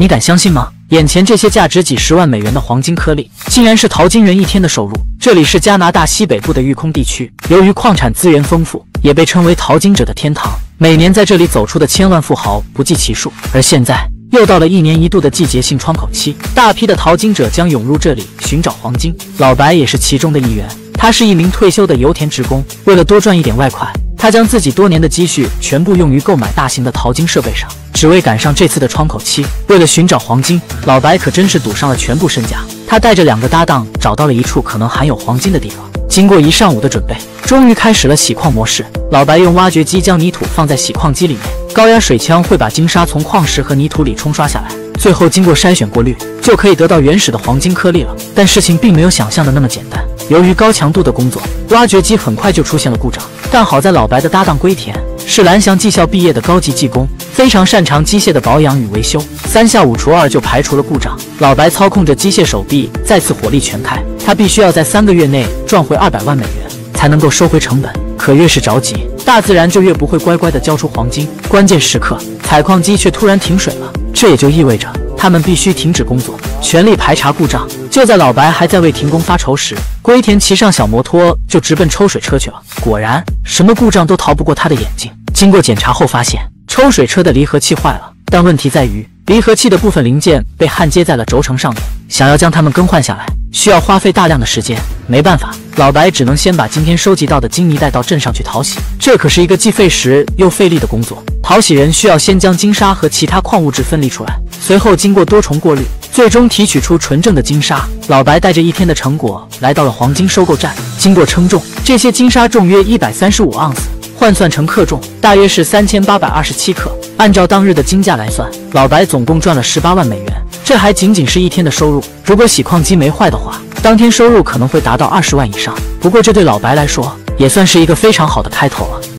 你敢相信吗？眼前这些价值几十万美元的黄金颗粒，竟然是淘金人一天的收入。这里是加拿大西北部的育空地区，由于矿产资源丰富，也被称为淘金者的天堂。每年在这里走出的千万富豪不计其数。而现在又到了一年一度的季节性窗口期，大批的淘金者将涌入这里寻找黄金。老白也是其中的一员。他是一名退休的油田职工，为了多赚一点外快。他将自己多年的积蓄全部用于购买大型的淘金设备上，只为赶上这次的窗口期。为了寻找黄金，老白可真是赌上了全部身家。他带着两个搭档找到了一处可能含有黄金的地方。经过一上午的准备，终于开始了洗矿模式。老白用挖掘机将泥土放在洗矿机里面，高压水枪会把金沙从矿石和泥土里冲刷下来，最后经过筛选过滤，就可以得到原始的黄金颗粒了。但事情并没有想象的那么简单。由于高强度的工作，挖掘机很快就出现了故障。但好在老白的搭档龟田是蓝翔技校毕业的高级技工，非常擅长机械的保养与维修，三下五除二就排除了故障。老白操控着机械手臂再次火力全开，他必须要在三个月内赚回二百万美元，才能够收回成本。可越是着急，大自然就越不会乖乖的交出黄金。关键时刻，采矿机却突然停水了，这也就意味着他们必须停止工作，全力排查故障。就在老白还在为停工发愁时，龟田骑上小摩托就直奔抽水车去了。果然，什么故障都逃不过他的眼睛。经过检查后，发现抽水车的离合器坏了，但问题在于离合器的部分零件被焊接在了轴承上面，想要将它们更换下来，需要花费大量的时间。没办法，老白只能先把今天收集到的金泥带到镇上去淘洗。这可是一个既费时又费力的工作。淘洗人需要先将金沙和其他矿物质分离出来，随后经过多重过滤。最终提取出纯正的金沙。老白带着一天的成果来到了黄金收购站。经过称重，这些金沙重约一百三十五盎司，换算成克重，大约是三千八百二十七克。按照当日的金价来算，老白总共赚了十八万美元。这还仅仅是一天的收入。如果洗矿机没坏的话，当天收入可能会达到二十万以上。不过这对老白来说也算是一个非常好的开头了。